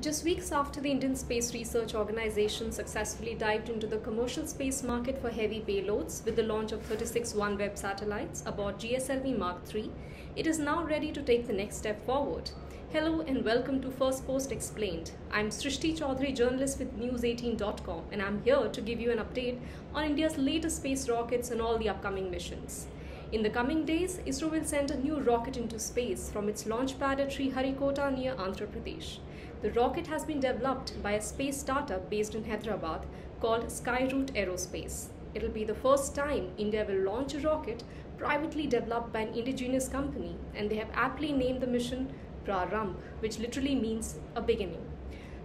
Just weeks after the Indian Space Research Organization successfully dived into the commercial space market for heavy payloads with the launch of 36 OneWeb satellites aboard GSLV Mark III, it is now ready to take the next step forward. Hello and welcome to First Post Explained. I'm Srishti Chaudhary, journalist with News18.com, and I'm here to give you an update on India's latest space rockets and all the upcoming missions. In the coming days, ISRO will send a new rocket into space from its launch pad at Sriharikota near Andhra Pradesh. The rocket has been developed by a space startup based in Hyderabad called Skyroot Aerospace. It'll be the first time India will launch a rocket privately developed by an indigenous company, and they have aptly named the mission Prarambh, which literally means a beginning.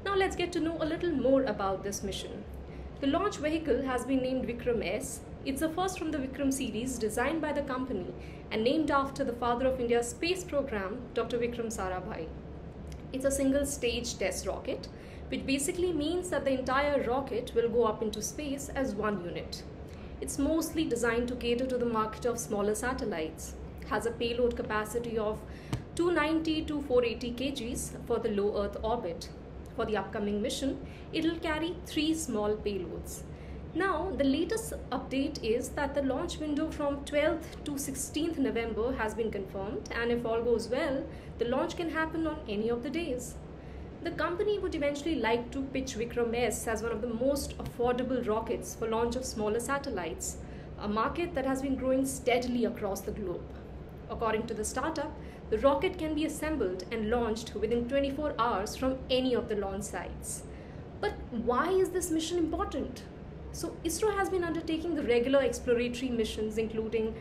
Now let's get to know a little more about this mission. The launch vehicle has been named Vikram S. It's the first from the Vikram series designed by the company and named after the father of India's space program, Dr. Vikram Sarabhai. It's a single stage test rocket, which basically means that the entire rocket will go up into space as one unit. It's mostly designed to cater to the market of smaller satellites, has a payload capacity of 290 to 480 kgs for the low Earth orbit. For the upcoming mission, it'll carry three small payloads. Now, the latest update is that the launch window from 12th to 16th November has been confirmed, and if all goes well, the launch can happen on any of the days. The company would eventually like to pitch Vikram S as one of the most affordable rockets for launch of smaller satellites, a market that has been growing steadily across the globe. According to the startup, the rocket can be assembled and launched within 24 hours from any of the launch sites. But why is this mission important? So ISRO has been undertaking the regular exploratory missions including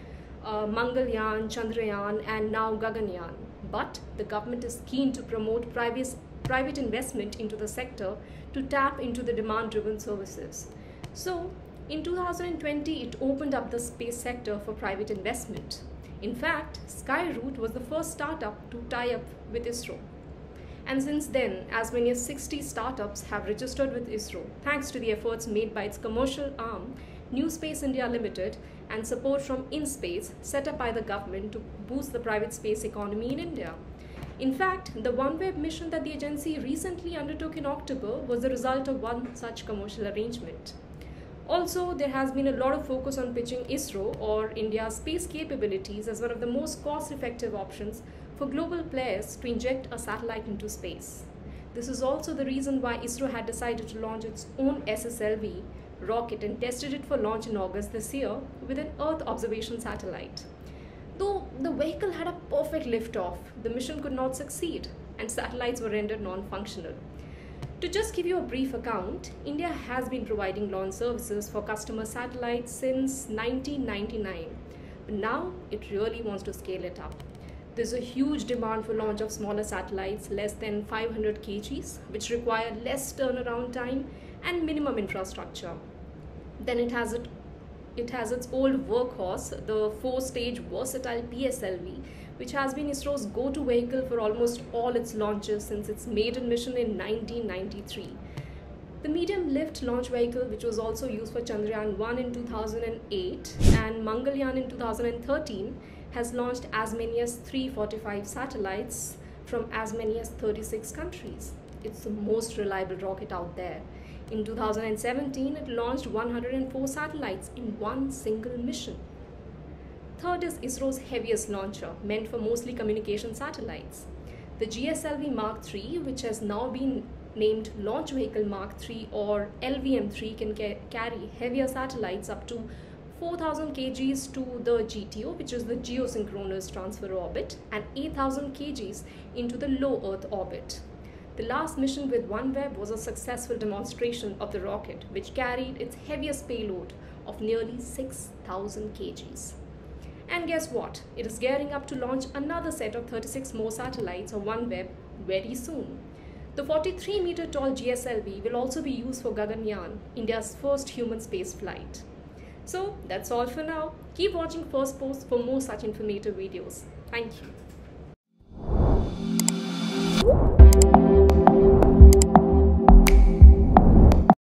uh, Mangalyaan, Chandrayaan and now Gaganyaan. But the government is keen to promote private, private investment into the sector to tap into the demand-driven services. So in 2020, it opened up the space sector for private investment. In fact, Skyroot was the first startup to tie up with ISRO. And since then, as many as 60 startups have registered with ISRO thanks to the efforts made by its commercial arm, New Space India Limited, and support from InSpace set up by the government to boost the private space economy in India. In fact, the OneWeb mission that the agency recently undertook in October was the result of one such commercial arrangement. Also, there has been a lot of focus on pitching ISRO or India's space capabilities as one of the most cost effective options for global players to inject a satellite into space. This is also the reason why ISRO had decided to launch its own SSLV rocket and tested it for launch in August this year with an Earth observation satellite. Though the vehicle had a perfect liftoff, the mission could not succeed and satellites were rendered non functional. To just give you a brief account, India has been providing launch services for customer satellites since 1999. But now it really wants to scale it up. There's a huge demand for launch of smaller satellites less than 500 kgs, which require less turnaround time and minimum infrastructure. Then it has it it has its old workhorse, the four-stage versatile PSLV, which has been ISRO's go-to vehicle for almost all its launches since its maiden mission in 1993. The medium lift launch vehicle, which was also used for Chandrayaan 1 in 2008 and Mangalyaan in 2013, has launched as many as 345 satellites from as many as 36 countries. It's the most reliable rocket out there. In 2017, it launched 104 satellites in one single mission. Third is ISRO's heaviest launcher, meant for mostly communication satellites. The GSLV Mark III, which has now been named Launch Vehicle Mark III or LVM3, can ca carry heavier satellites up to 4000 kgs to the GTO, which is the geosynchronous transfer orbit, and 8000 kgs into the low Earth orbit. The last mission with OneWeb was a successful demonstration of the rocket, which carried its heaviest payload of nearly 6,000 kgs. And guess what? It is gearing up to launch another set of 36 more satellites of OneWeb very soon. The 43 meter tall GSLV will also be used for Gaganyaan, India's first human space flight. So that's all for now. Keep watching First Post for more such informative videos. Thank you.